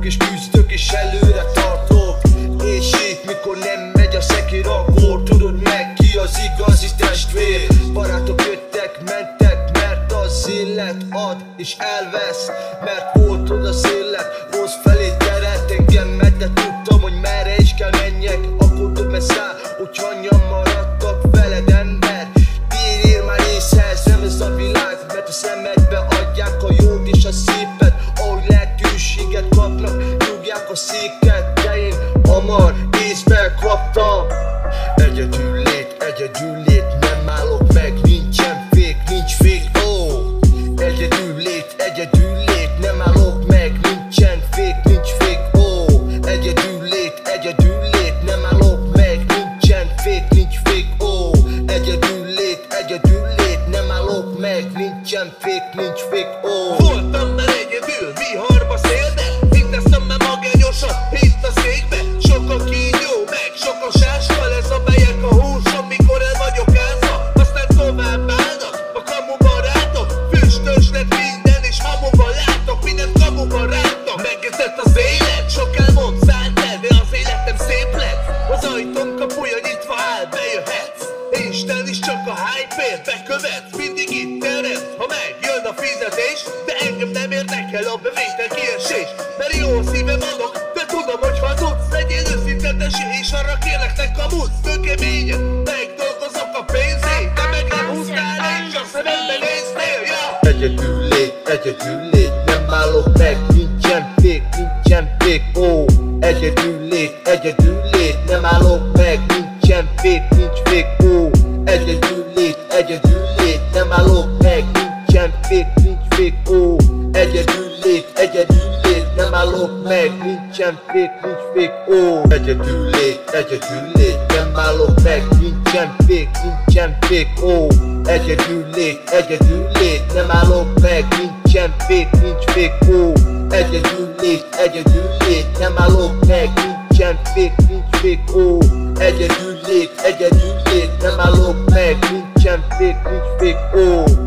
akarok És küzdök és előre tartok. És itt mikor nem megy a szekir Akkor tudod meg ki az igazi testvér. Barátok jöttek, mentek Mert az élet ad és elvesz. Mert volt oda szélet Rossz felé terelt meg De tudtam, hogy merre is kell menjek. Akkor több messze, hogy annyian maradtak veled ember. Térjél már észhez, nem ez a világ Mert a szemedbe adják a jót és a szépet a széket De én hamar észbe kaptam. Egyedül lét, egyedül lét, nem állok meg Nincsen fék, nincs fék, ó. Egyedül lét, egyedül lét, nem állok meg Nincsen fék, nincs fék, ó. Egyedül lét, egyedül lét, nem állok meg Nincsen fék, nincs fék, ó. Egyedül lét, egyedül lét, nem állok meg Nincsen fék, nincs fék, ó. Voltam már egyedül, viharba magányosan, itt a székbe Sok a kígyó, meg sok a sáskal Ez a bejek a hús, amikor el vagyok ázva Aztán tovább állnak a kamu barátok Füstös lett minden, és hamuban látok Mindent kamuban rágtak Megkezdett az élet, sok álmom szállt el De az életem szép lett Az ajtóm kapuja nyitva áll, bejöhetsz. Isten is csak a hype-ért bekövet Mindig itt ered, ha megjön a fizetés De engem nem érdekel a bevétel kiesés Mert jó szívem adok, ja Egyedül lét, egyedül lét, nem állok meg Nincsen fék, nincsen fék, ó Egyedül lét, egyedül lét, nem állok meg Nincsen fék, nincs fék, ó Egyedül lét, egyedül lét, nem állok meg Nincsen fék, nincs fék, ó Egyedül lét, egyedül lét, nem állok meg Nincsen fék, nincs fék, ó Egyedül lét, egyedül lét, nem állok meg Nincsen fék, nincsen fék, ó Egyedül lét, nem állok meg Nincsen fék, nincs fék, ó Egyedül lét, nem állok meg Nincsen fék, nincs fék, ó Egyedül lét, nem állok meg Nincsen fék, nincs fék, ó